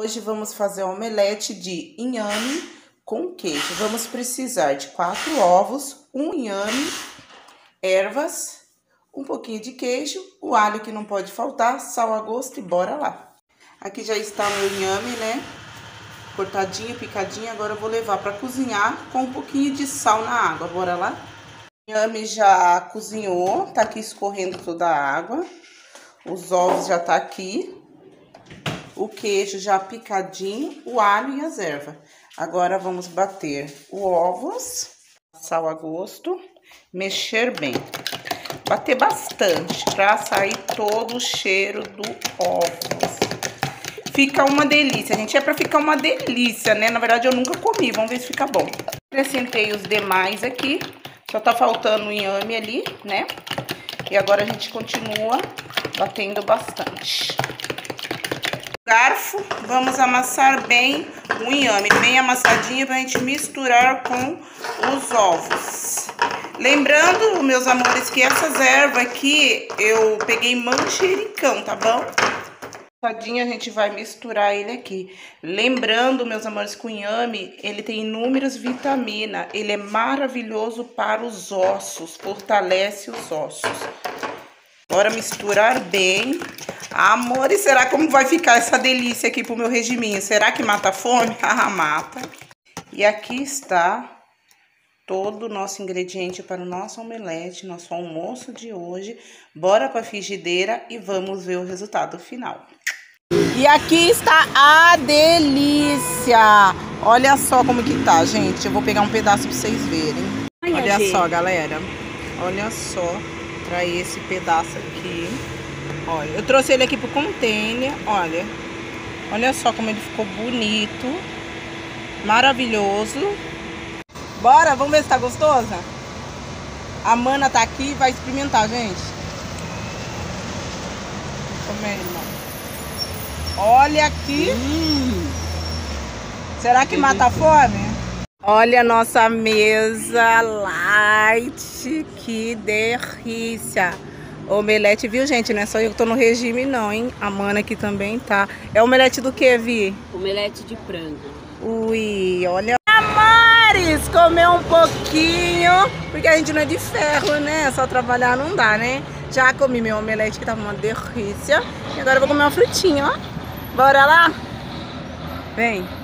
Hoje vamos fazer omelete de inhame com queijo. Vamos precisar de quatro ovos, um inhame, ervas, um pouquinho de queijo, o alho que não pode faltar, sal a gosto e bora lá. Aqui já está o meu inhame, né? Cortadinho, picadinho. Agora eu vou levar para cozinhar com um pouquinho de sal na água. Bora lá? O inhame já cozinhou, tá aqui escorrendo toda a água. Os ovos já tá aqui o queijo já picadinho, o alho e as ervas. Agora vamos bater os ovos, sal a gosto, mexer bem. Bater bastante para sair todo o cheiro do ovos. Fica uma delícia, gente. É para ficar uma delícia, né? Na verdade, eu nunca comi. Vamos ver se fica bom. Acrescentei os demais aqui. Só tá faltando o inhame ali, né? E agora a gente continua batendo bastante garfo, vamos amassar bem o inhame, bem amassadinho, pra gente misturar com os ovos. Lembrando, meus amores, que essas ervas aqui eu peguei manjericão, tá bom? Amassadinho, a gente vai misturar ele aqui. Lembrando, meus amores, que o inhame, ele tem inúmeras vitaminas. Ele é maravilhoso para os ossos, fortalece os ossos. Bora misturar bem. Amor, e será como vai ficar essa delícia aqui pro meu regiminho? Será que mata a fome? Ah, mata. E aqui está todo o nosso ingrediente para o nosso omelete, nosso almoço de hoje. Bora para a frigideira e vamos ver o resultado final. E aqui está a delícia. Olha só como que tá, gente. Eu vou pegar um pedaço para vocês verem. Olha só, galera. Olha só para esse pedaço aqui. Olha, eu trouxe ele aqui pro container, olha. Olha só como ele ficou bonito. Maravilhoso. Bora, vamos ver se tá gostosa? A Mana tá aqui vai experimentar, gente. Comer, irmão. Olha aqui. Hum. Será que mata a fome? Olha a nossa mesa light, que delícia. Omelete, viu, gente? Não é só eu que tô no regime, não, hein? A Mana aqui também tá. É omelete do que, Vi? Omelete de frango. Ui, olha. Amares, comer um pouquinho, porque a gente não é de ferro, né? Só trabalhar não dá, né? Já comi meu omelete que tava uma delícia. E agora eu vou comer uma frutinha, ó. Bora lá? Vem.